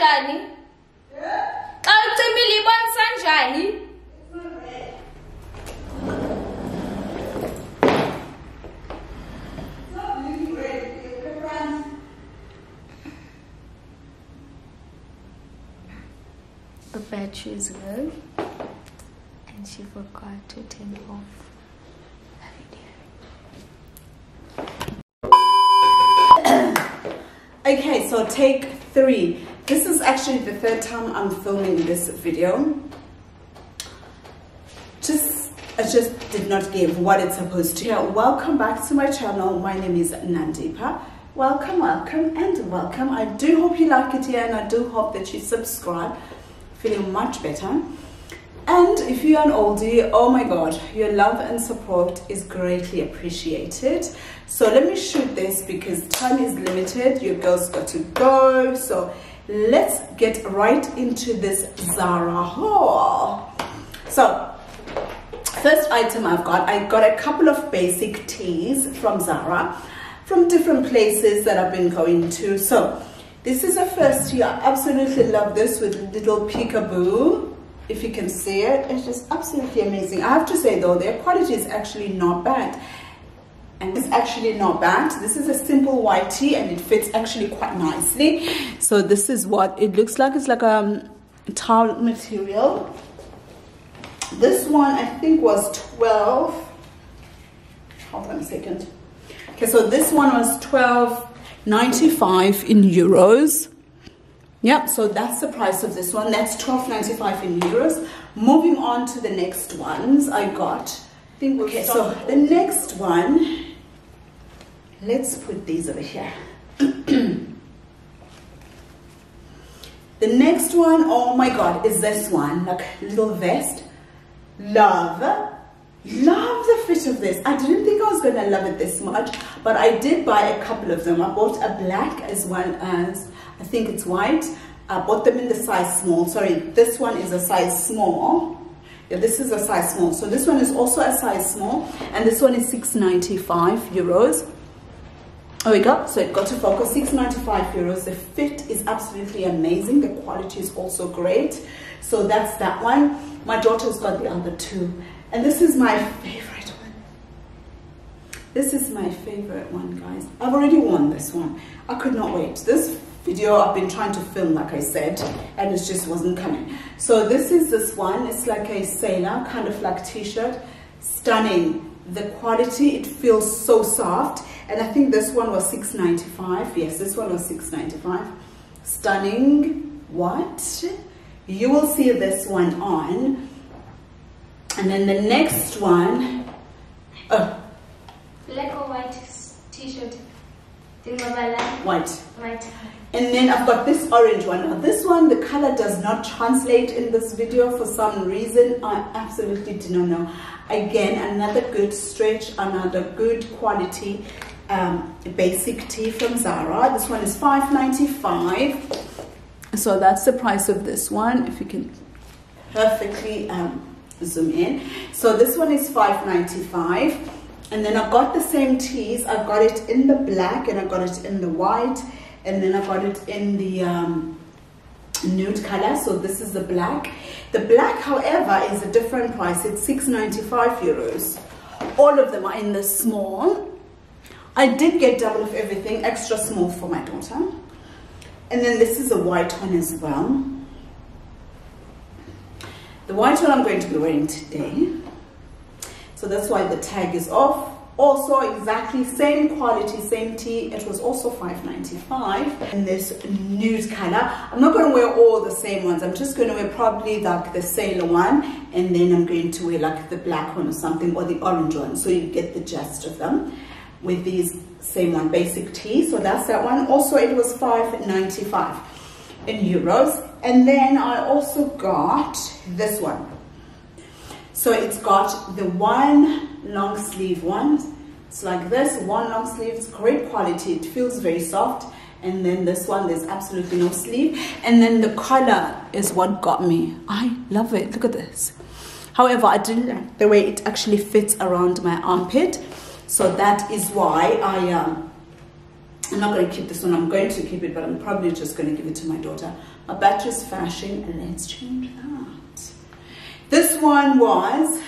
kanjani? Xa ucimile ibonisa njani the battery is low and she forgot to turn off. Okay, so take three. This is actually the third time I'm filming this video. Just, I just did not give what it's supposed to. Yeah, welcome back to my channel. My name is Nandipha. Welcome, welcome, and welcome. I do hope you like it here and I do hope that you subscribe. Feeling much better. And if you're an oldie, oh my God, your love and support is greatly appreciated. So let me shoot this because time is limited. Your girl's got to go. So let's get right into this Zara haul. So first item I've got, I got a couple of basic tees from Zara from different places that I've been going to. So this is a first tee. I absolutely love this with little peekaboo if you can see it it's just absolutely amazing i have to say though their quality is actually not bad and it's actually not bad. This is a simple white tee and it fits actually quite nicely. So this is what it looks like. It's like a um, towel material. This one i think was 12 hold on a second. Okay so this one was 12.95 in euros. Yep, so that's the price of this one. That's 12.95 in euros. Moving on to the next ones. I got. I think we'll okay, so the next one, let's put these over here. the next one, oh my God, is this one, like little vest. Love, love the fit of this. I didn't think I was gonna love it this much, but I did buy a couple of them. I bought a black as well as I think it's white. I bought them in the size small. Sorry, this one is a size small. Yeah, this is a size small. So this one is also a size small. And this one is 6.95 euros. Oh, we go. So it got to focus, 695 euros. The fit is absolutely amazing. The quality is also great. So that's that one. My daughter's got the other two. And this is my favorite one. This is my favorite one, guys. I've already worn this one. I could not wait. This video I've been trying to film like I said and it just wasn't coming so this is this one it's like a sailor kind of like t-shirt stunning the quality it feels so soft and I think this one was 6.95 yes this one was 6.95 stunning. What? You will see this one on. And then the next one. Oh. Black or white t-shirt. White. White. And then I've got this orange one. Now this one, the color does not translate in this video for some reason. I absolutely do not know. Again, another good stretch, another good quality um, basic tee from Zara. This one is 5.95. So that's the price of this one, if you can perfectly um, zoom in. So this one is 5.95. And then I've got the same tees. I've got it in the black and I've got it in the white and then I've got it in the um, nude color so this is the black the black however is a different price it's 6.95 euros all of them are in the small I did get double of everything extra small for my daughter. And then this is a white one as well. The white one I'm going to be wearing today. So that's why the tag is off. Also exactly same quality same tee. It was also 5.95 in this nude color. I'm not going to wear all the same ones. I'm just going to wear probably like the sailor one. And then i'm going to wear like the black one or something or the orange one. So you get the gist of them with these same one basic tee so that's that one also it was 5.95 in euros and then i also got this one so it's got the one long sleeve one. It's like this, one long sleeve, it's great quality. It feels very soft. And then this one, there's absolutely no sleeve. And then the color is what got me. I love it, look at this. However, I didn't like the way it actually fits around my armpit. So that is why I um, I'm not going to keep this one. I'm going to keep it, but I'm probably just going to give it to my daughter. My battery's flashing, and let's change that. This one was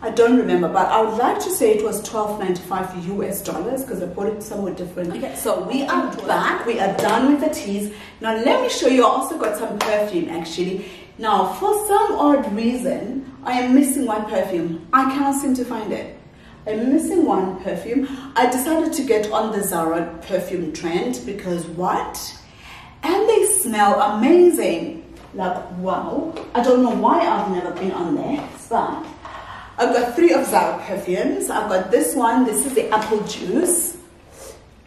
I don't remember, but I would like to say it was 12.95 US dollars because I bought it somewhere different. Okay, so we are back. We are done with the teas. Now let me show you. I also got some perfume actually. Now for some odd reason, I am missing one perfume. I cannot seem to find it. I'm missing one perfume. I decided to get on the Zara perfume trend because what? And they smell amazing. Like wow. I don't know why I've never been on there, but I've got three of Zara perfumes. I've got this one. This is the apple juice.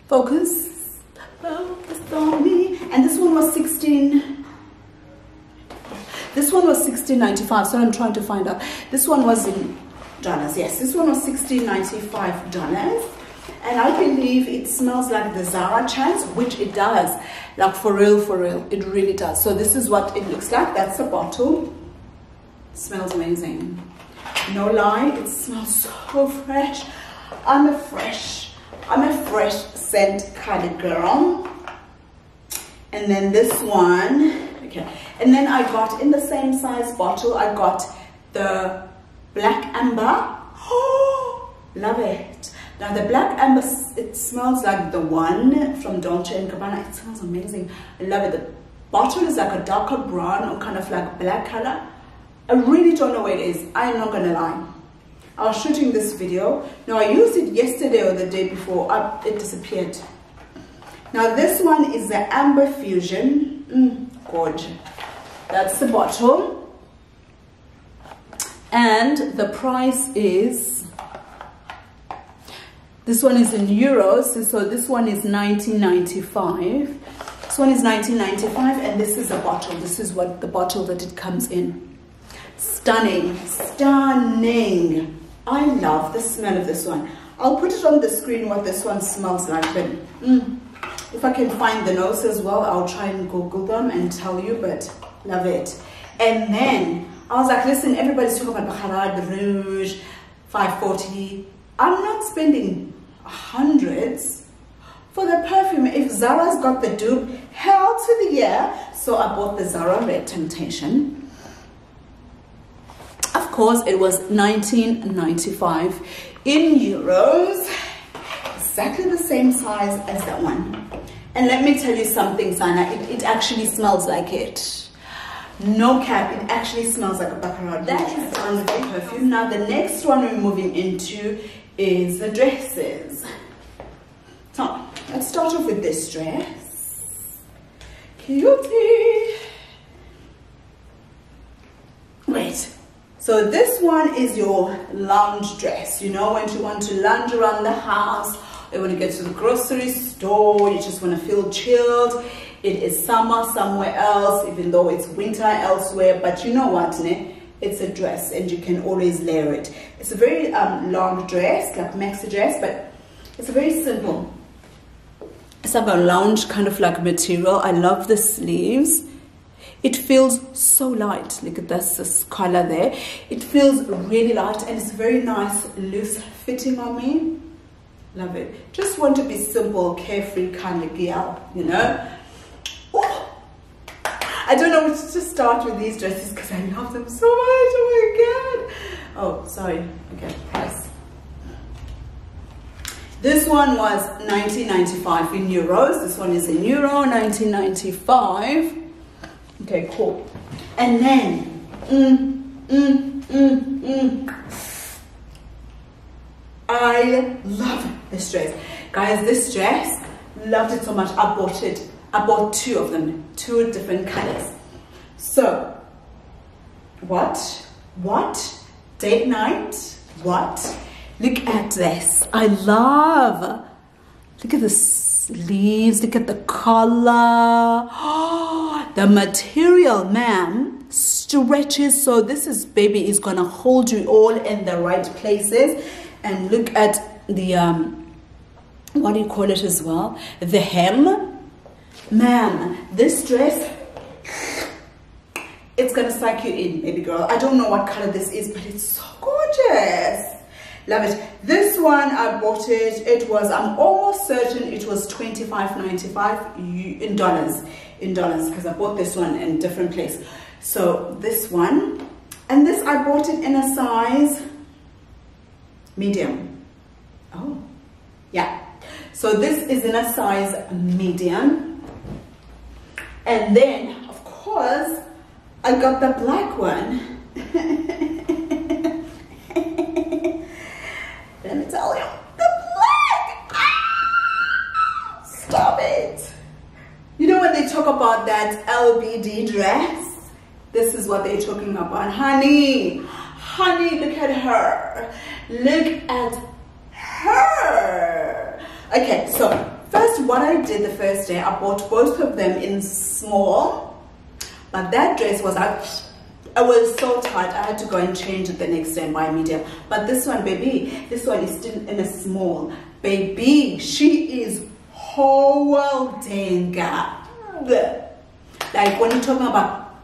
Focus. Focus on me. And this one was 16. This one was 16.95. So I'm trying to find out. This one was in dollars. Yes, this one was 16.95 dollars. And I believe it smells like the Zara Chance, which it does. Like for real, for real. It really does. So this is what it looks like. That's a bottle. It smells amazing. No lie, it smells so fresh. I'm a fresh, I'm a fresh scent kind of girl. And then this one, okay. And then I got in the same size bottle, I got the black amber. Oh, love it. Now the black amber, it smells like the one from Dolce & Gabbana. It smells amazing. I love it. The bottle is like a darker brown or kind of like black color. I really don't know where it is. I'm not gonna lie. I was shooting this video. Now I used it yesterday or the day before. I, it disappeared. Now this one is the Amber Fusion. Mm, gorge. That's the bottle. And the price is, this one is in euros. So this one is 19.95. This one is 19.95 and this is a bottle. This is what the bottle that it comes in. Stunning, stunning. I love the smell of this one. I'll put it on the screen what this one smells like. But mm, if I can find the notes as well, I'll try and Google them and tell you, but love it. And then I was like, listen, everybody's talking about Baccarat, the Rouge, 540. I'm not spending hundreds for the perfume. If Zara's got the dupe, hell to the year. So I bought the Zara Red Temptation of course, it was 1995 in euros, exactly the same size as that one. And let me tell you something, Sana, it, it actually smells like it. No cap, it actually smells like a Baccarat. That is on the perfume. Now, the next one we're moving into is the dresses. So, let's start off with this dress. Cutie. Wait, so this one is your lounge dress, you know, when you want to lounge around the house, or when you get to the grocery store, you just want to feel chilled. It is summer somewhere else, even though it's winter elsewhere, but you know what, ne? It's a dress and you can always layer it. It's a very um, long dress, like maxi dress, but it's a very simple. It's like a lounge kind of like material. I love the sleeves it feels so light. Look at this, this color there. It feels really light and it's very nice, loose fitting on me. Love it. Just want to be simple, carefree kind of girl, you know. I don't know to start with these dresses because I love them so much. Oh my god. Oh, sorry. Okay, price. This one was 1995 in euros. This one is in euro, 1995. Okay, cool. And then, mm, mm, mm, mm. I love this dress. Guys, this dress, loved it so much. I bought it. I bought two of them, two different colors. So, what? What? Date night? What? Look at this. I love. Look at the sleeves. Look at the color. the material, ma'am, stretches. So this is, baby, is to hold you all in the right places. And look at the, um, what do you call it as well? The hem. Ma'am, this dress, it's to suck you in, baby girl. I don't know what color this is, but it's so gorgeous. love it. This one i bought it it was i'm almost certain it was 25.95 in dollars in dollars because i bought this one in different place. So this one and this i bought it in a size medium. Oh yeah. So this is in a size medium and then of course i got the black one Let me tell you, the black. Ah, stop it. You know when they talk about that LBD dress? This is what they're talking about. Honey, honey, look at her. Look at her. Okay, so first what I did the first day, I bought both of them in small, but that dress was actually I was so tired. I had to go and change it the next day and buy medium. But this one, baby, this one is still in a small. Baby, she is whole holding Like when you're talking about,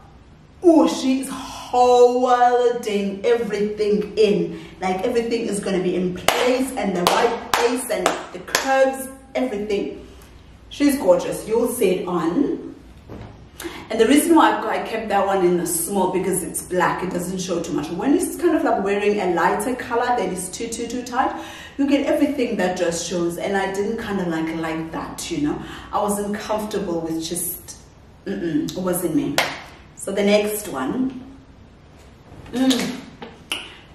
oh, she's holding everything in. Like everything is going to be in place and the right place and the curves, everything. She's gorgeous. You'll see it on and the reason why I kept that one in the small because it's black, it doesn't show too much. When it's kind of like wearing a lighter color that is too, too, too tight, you get everything that just shows. And I didn't kind of like like that, you know. I wasn't comfortable with just, mm -mm, it wasn't me. So the next one, mm,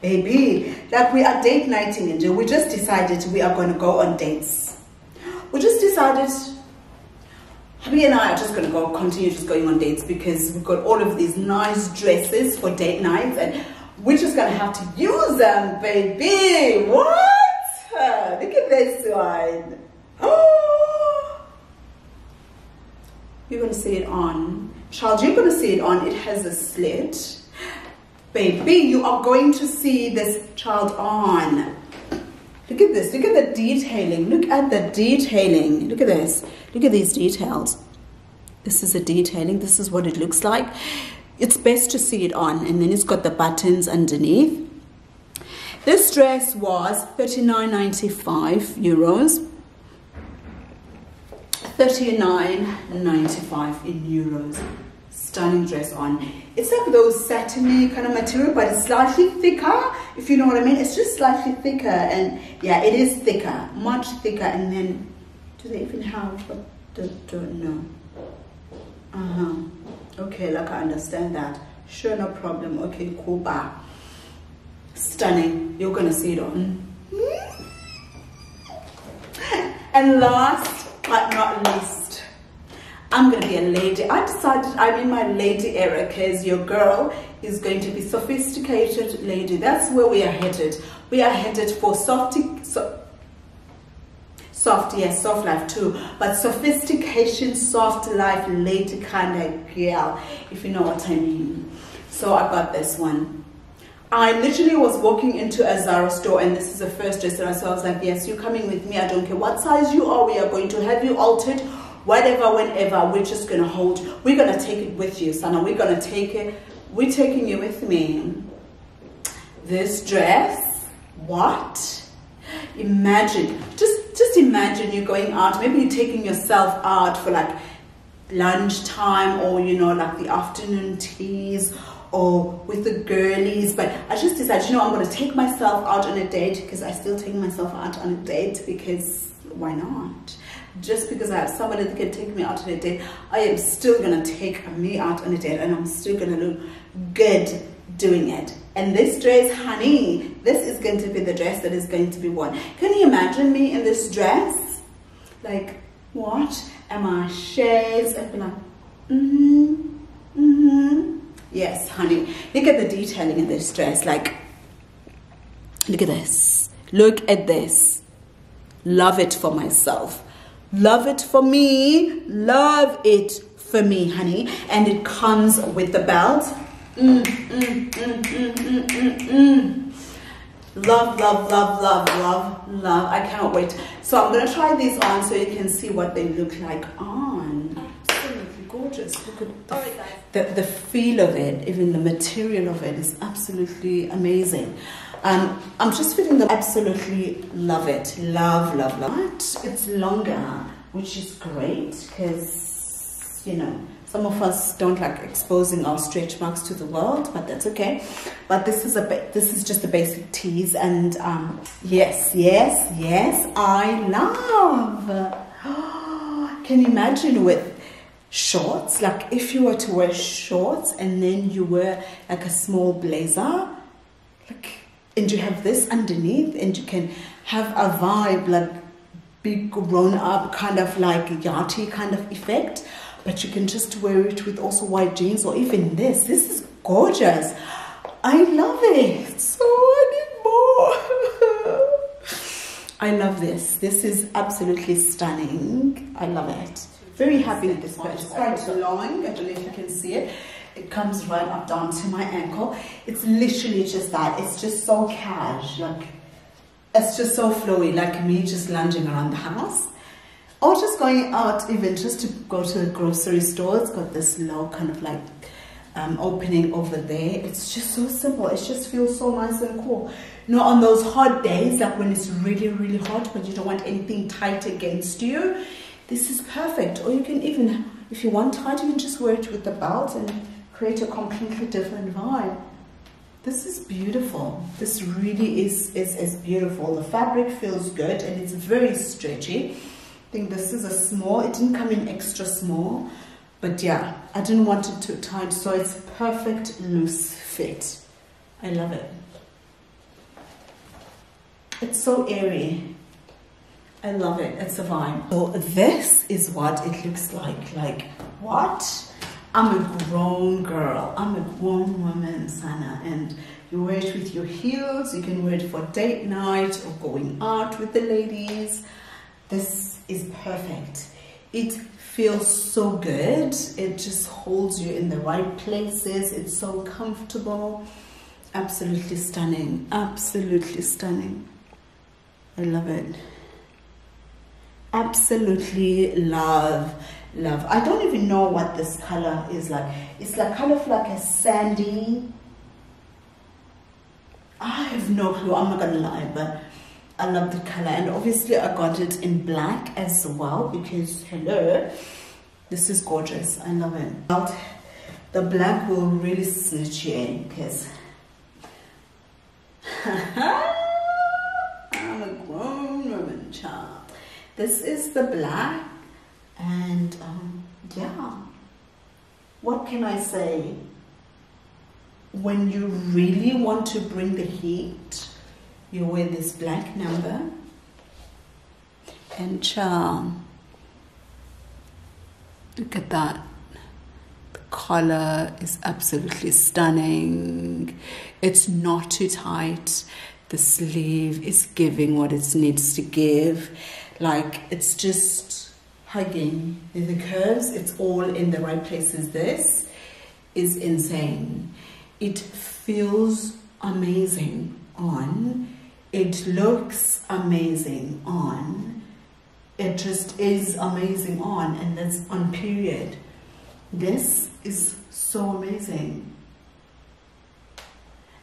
baby, like we are date nighting and we just decided we are going to go on dates. We just decided Abby and I are just going to go continue just going on dates because we've got all of these nice dresses for date nights and we're just going to have to use them, baby. What? Look at this one. Oh! You're going to see it on. Child, you're going to see it on. It has a slit. Baby, you are going to see this child on. Look at this. Look at the detailing. Look at the detailing. Look at this. Look at these details. This is a detailing. This is what it looks like. It's best to see it on. And then it's got the buttons underneath. This dress was 39.95 euros. 39.95 in euros stunning dress on. It's like those satiny kind of material, but it's slightly thicker, if you know what I mean. It's just slightly thicker, and yeah, it is thicker, much thicker. And then, do they even have, but don't, don't know. Uh-huh. Okay, like I understand that. Sure, no problem. Okay, cool, bye. Stunning. You're gonna see it on. And last but not least, I'm going to be a lady. I decided I'm in my lady era because your girl is going to be sophisticated lady. That's where we are headed. We are headed for softy, so, soft, yes, soft life too, but sophistication, soft life, lady kind of girl, if you know what I mean. So I got this one. I literally was walking into a Zara store and this is the first dress that I saw. I was like, yes, you're coming with me. I don't care what size you are. We are going to have you altered whatever, whenever, we're just going to hold, we're going to take it with you, Sana. We're going to take it, we're taking you with me. This dress, what? Imagine, just, just imagine you going out, maybe you're taking yourself out for like lunchtime or, you know, like the afternoon teas or with the girlies but I just decided you know I'm going to take myself out on a date because I still take myself out on a date because why not just because I have somebody that can take me out on a date, I am still gonna take me out on a date and I'm still gonna look good doing it. And this dress, honey, this is going to be the dress that is going to be worn. Can you imagine me in this dress? Like, what? Am I shades? Be like, mm-hmm, mm-hmm. Yes, honey. Look at the detailing in this dress. Like, look at this. Look at this. Love it for myself. Love it for me. Love it for me, honey. And it comes with the belt. Mm, mm, mm, mm, mm, mm. Love, love, love, love, love, love. I can't wait. So I'm going to try these on so you can see what they look like on. Absolutely gorgeous. Look at the, the, the feel of it, even the material of it is absolutely amazing. Um, I'm just feeling them. Absolutely love it. Love, love, love. But it's longer, which is great because, you know, some of us don't like exposing our stretch marks to the world, but that's okay. But this is a this is just a basic tease, and um, yes, yes, yes, I love. Can you imagine with shorts? Like if you were to wear shorts and then you wear like a small blazer, like, and you have this underneath, and you can have a vibe like big grown up kind of like yachty kind of effect but you can just wear it with also white jeans or even this. This is gorgeous. I love it. So I need more. I love this. This is absolutely stunning. I love it. Very happy with this purchase. Quite long. I don't know if you can see it. It comes right up down to my ankle. It's literally just that. It's just so cash. Like, it's just so flowy. Like me just lounging around the house or just going out even just to go to the grocery store. It's got this low kind of like um, opening over there. It's just so simple. It just feels so nice and cool. You on those hot days, like when it's really, really hot, but you don't want anything tight against you, this is perfect. Or you can even, if you want tight, you can just wear it with the belt and create a completely different vibe. This is beautiful. This really is, is, is beautiful. The fabric feels good and it's very stretchy. I think this is a small. It didn't come in extra small. But yeah, I didn't want it too tight. So it's perfect loose fit. I love it. It's so airy. I love it. It's a vibe. So this is what it looks like. Like, what? I'm a grown girl. I'm a grown woman, Sana. And you wear it with your heels. You can wear it for date night or going out with the ladies. This is perfect. It feels so good. It just holds you in the right places. It's so comfortable. Absolutely stunning. Absolutely stunning. I love it. Absolutely love, love. I don't even know what this color is like. It's like kind of like a sandy. I have no clue. I'm not gonna lie, but I love the color and obviously I got it in black as well because hello this is gorgeous I love it But the black will really snitch you in because I'm a grown woman child this is the black and um, yeah what can I say when you really want to bring the heat you wear this black number and charm. Look at that. The collar is absolutely stunning. It's not too tight. The sleeve is giving what it needs to give. Like it's just hugging. The curves, it's all in the right places. This is insane. It feels amazing on it looks amazing on. It just is amazing on, and that's on period. This is so amazing.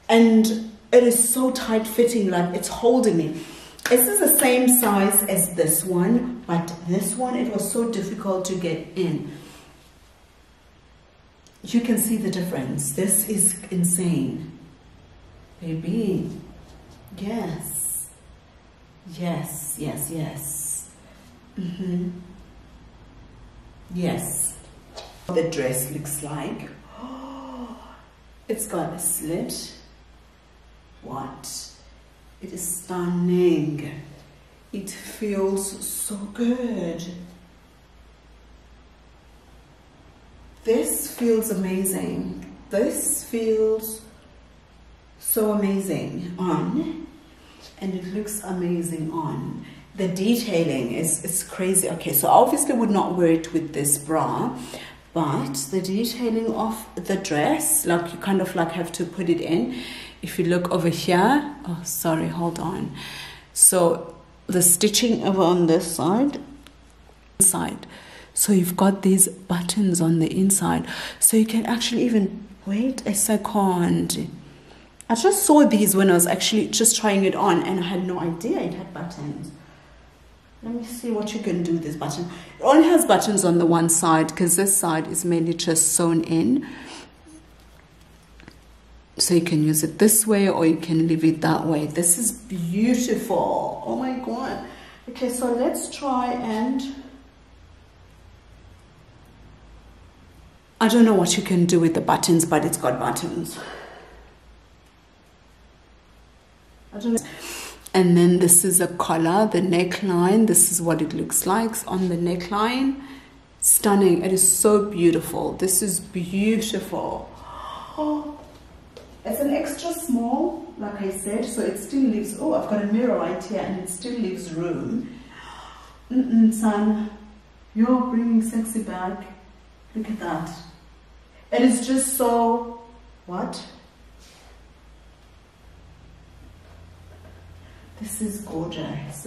And it is so tight fitting, like it's holding me. This is the same size as this one, but this one, it was so difficult to get in. You can see the difference. This is insane. Baby. Yes. Yes, yes, yes. Mm-hmm. Yes. The dress looks like. Oh, it's got a slit. What? It is stunning. It feels so good. This feels amazing. This feels so amazing on and it looks amazing on. The detailing is it's crazy. Okay, so obviously would not wear it with this bra, but the detailing of the dress, like you kind of like have to put it in. If you look over here, oh sorry, hold on. So the stitching over on this side, side. So you've got these buttons on the inside. So you can actually even wait a second I just saw these when I was actually just trying it on and I had no idea it had buttons. Let me see what you can do with this button. It only has buttons on the one side because this side is mainly just sewn in. So you can use it this way or you can leave it that way. This is beautiful. Oh my God. Okay, so let's try and... I don't know what you can do with the buttons, but it's got buttons. I don't know. And then this is a collar, the neckline. This is what it looks like on the neckline. Stunning. It is so beautiful. This is beautiful. Oh. It's an extra small, like I said, so it still leaves, oh, I've got a mirror right here and it still leaves room. Mm -mm, son, you're bringing sexy back. Look at that. And It is just so, what? This is gorgeous.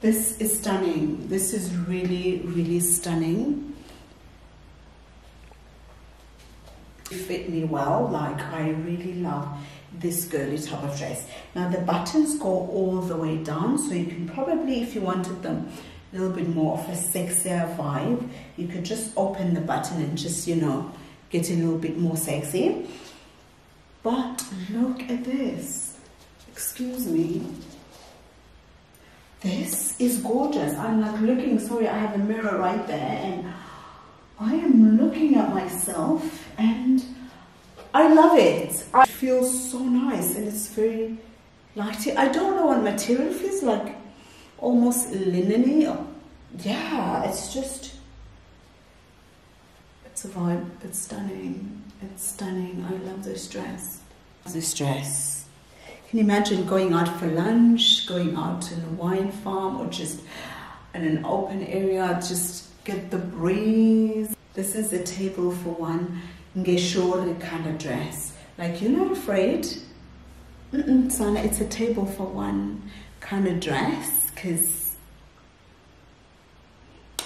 This is stunning. This is really, really stunning. Fit me well. Like I really love this girly type of dress. Now the buttons go all the way down so you can probably if you wanted them a little bit more of a sexier vibe you could just open the button and just you know get a little bit more sexy. But look at this. Excuse me. This is gorgeous. I'm like looking sorry I have a mirror right there and I am looking at myself and I love it. I feel so nice and it's very lighty. I don't know what material feels like, almost linen Yeah, it's just, it's a vibe. It's stunning. It's stunning. I love this dress. This dress. Can you imagine going out for lunch, going out in a wine farm or just in an open area, just get the breeze. This is a table for one ngeshore kind of dress. Like you're not afraid. Mm -mm, Sana, it's a table for one kind of dress because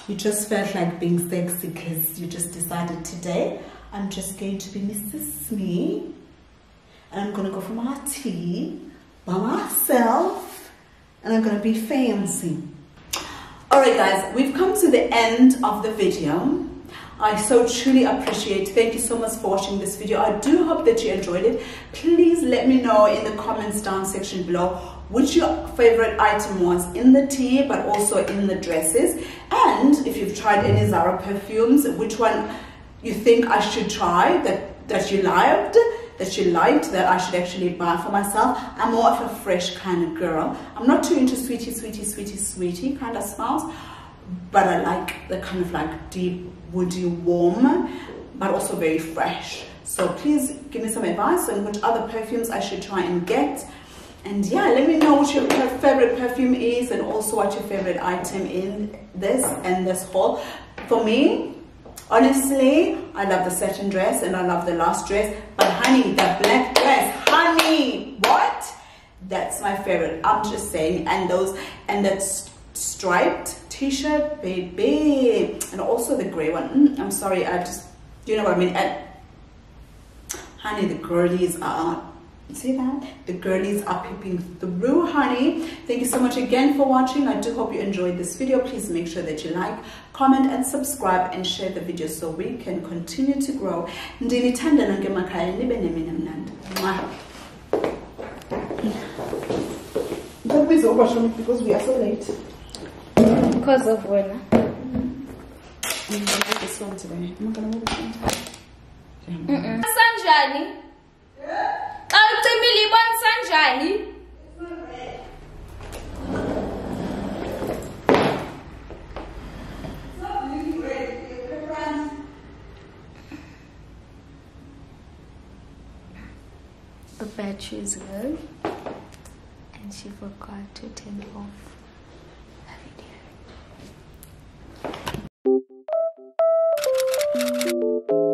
you just felt like being sexy because you just decided today I'm just going to be Mrs. Smee and I'm going to go for my tea by myself and I'm going to be fancy. Alright guys, we've come to the end of the video. I so truly appreciate Thank you so much for watching this video. I do hope that you enjoyed it. Please let me know in the comments down section below which your favorite item was in the tea but also in the dresses. And if you've tried any Zara perfumes, which one you think I should try that, that you liked that she liked that I should actually buy for myself. I'm more of a fresh kind of girl. I'm not too into sweetie, sweetie, sweetie, sweetie kind of smells, but I like the kind of like deep, woody, warm, but also very fresh. So please give me some advice on which other perfumes I should try and get. And yeah, let me know what your favorite perfume is and also what your favorite item in this and this haul. For me, Honestly, I love the satin dress and I love the last dress. But honey, the black dress, honey, what? That's my favorite. I'm just saying. And those, and that striped t-shirt, baby. And also the gray one. Mm, I'm sorry, I just, you know what I mean? And, honey, the girlies are See that? The girlies are peeping through, honey. Thank you so much again for watching. I do hope you enjoyed this video. Please make sure that you like, comment, and subscribe, and share the video so we can continue to grow. Ndinithanda nonke emakhaya nibe nemini mnandi. That means over because we are so late. Because of when? I'm mm-hmm. going to move this one today. I'm going to move this one today. Sanjani? xa ucimile ibonisa njani the battery is low and she forgot to turn off the video